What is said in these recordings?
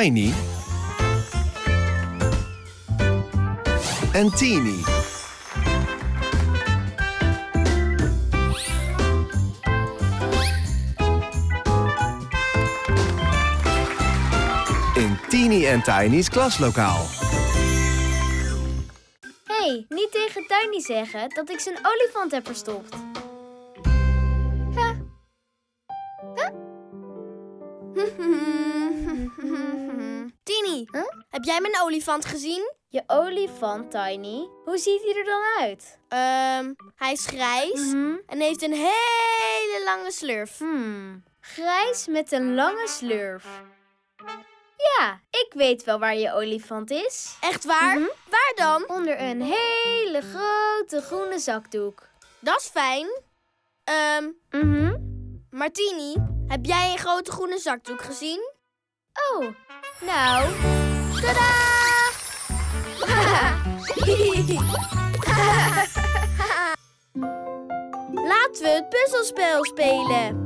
Tiny en Teeny. In Teeny en Tiny's klaslokaal. hey, niet tegen Tiny zeggen dat ik zijn olifant heb verstopt. Tini, Huh? heb jij mijn olifant gezien? Je olifant, Tiny. Hoe ziet hij er dan uit? Ehm, hij is grijs Mhm. en heeft een hele lange slurf. Hmm, grijs met een lange slurf. Ja, ik weet wel waar je olifant is. Echt waar? Mhm. Waar dan? Onder een hele grote groene zakdoek. Dat is fijn. Ehm, Mhm. Martini, heb jij een grote groene zakdoek gezien? Oh, nou. Tadaa! Laten we het puzzelspel spelen.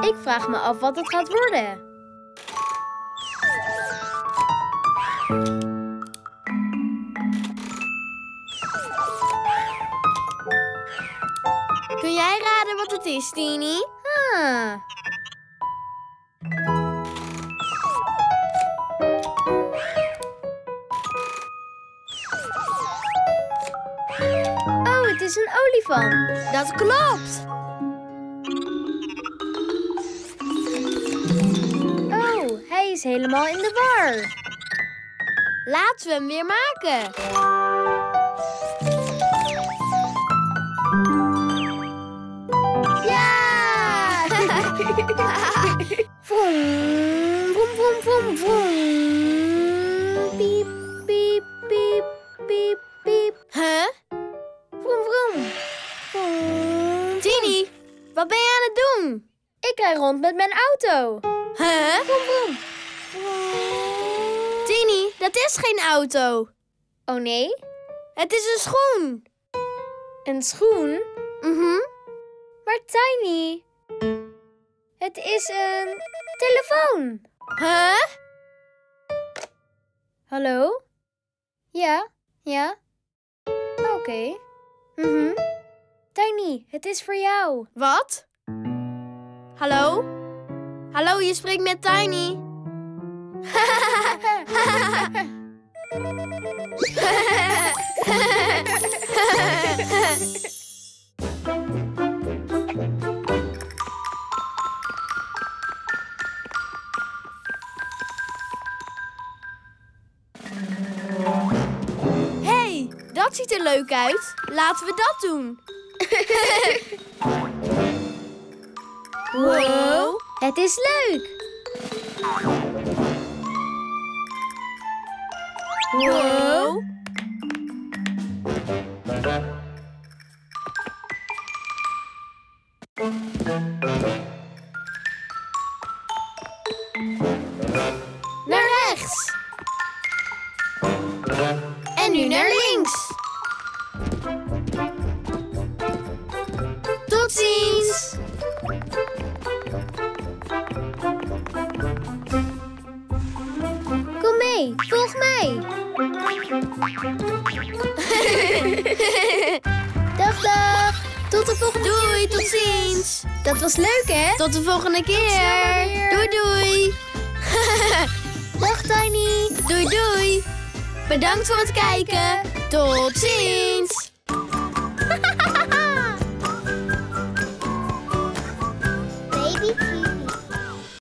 Ik vraag me af wat het gaat worden. Kun jij raden wat het is, Tini? Oh, het is een olifant. Dat klopt. Is helemaal in de war. Laten we hem weer maken. Ja! Vroom, vroom, vroom, vroom. Piep, piep, piep, piep, piep. huh? Vroom. Vroom. Tini, wat ben je aan het doen? Ik rij rond met mijn auto. Huh? Vroom, vroom. Tini, dat is geen auto. Oh nee, Het is een schoen. een schoen? Mhm. Maar Tiny, het is een telefoon. Huh? Hallo? Ja, ja. Oké. Mhm. Tiny, het is voor jou. Wat? Hallo? Hallo, je spreekt met Tiny. Hey, dat ziet er leuk uit. Laten we dat doen. Wow. Het is leuk. Naar rechts. En nu naar links. Tot ziens. dag, dag. Tot de volgende Doei, tot ziens. Dat was leuk, hè? Tot de volgende keer. Doei, doei. Dag, Tiny. Doei, doei. Bedankt voor het kijken. Tot ziens.